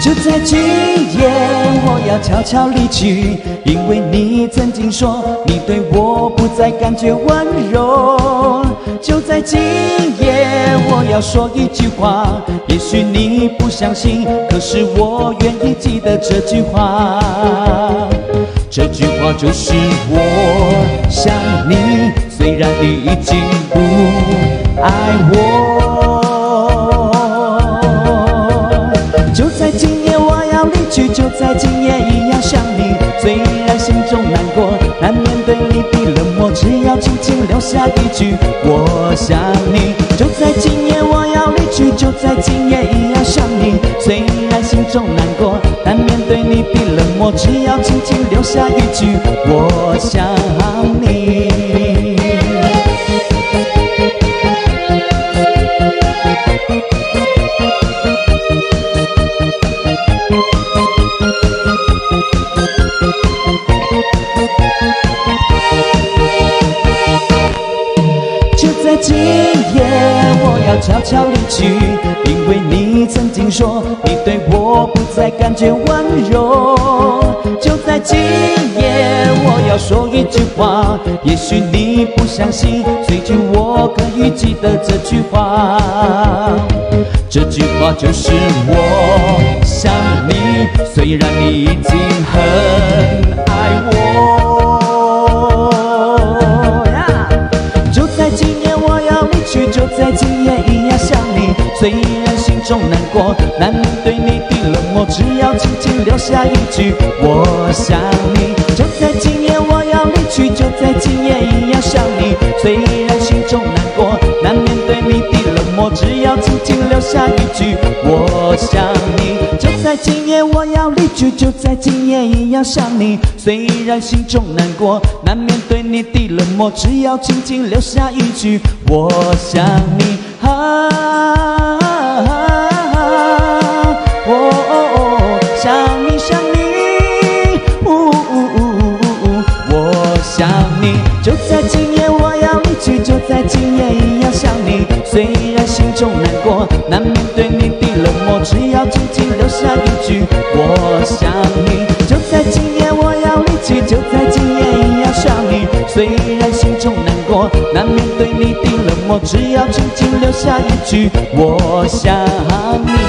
就在今夜，我要悄悄离去，因为你曾经说你对我不再感觉温柔。就在今夜，我要说一句话，也许你不相信，可是我愿意记得这句话。这句话就是我想你，虽然你已经不爱我。的冷漠，只要轻轻留下一句我想你。就在今夜，我要离去，就在今夜一样想你。虽然心中难过，但面对你的冷漠，只要轻轻留下一句我想你。在今夜，我要悄悄离去，因为你曾经说你对我不再感觉温柔。就在今夜，我要说一句话，也许你不相信，最近我可以记得这句话。这句话就是我想你，虽然你已经很爱我。中难过，难面对你的冷漠，只要轻轻留下一句我想你。就在今夜，我要离去，就在今夜一样想你。虽然心中难过，难面对你的冷漠，只要轻轻留下一句我想你。就在今夜，我要离去，就在今夜一样想你。虽然心中难过，难面对你的冷漠，只要轻轻留下一句我想你。啊，虽然心中难过，难免对你的冷漠，只要轻轻留下一句我想你。就在今夜，我要离去，就在今夜要想你。虽然心中难过，难免对你的冷漠，只要轻轻留下一句我想你。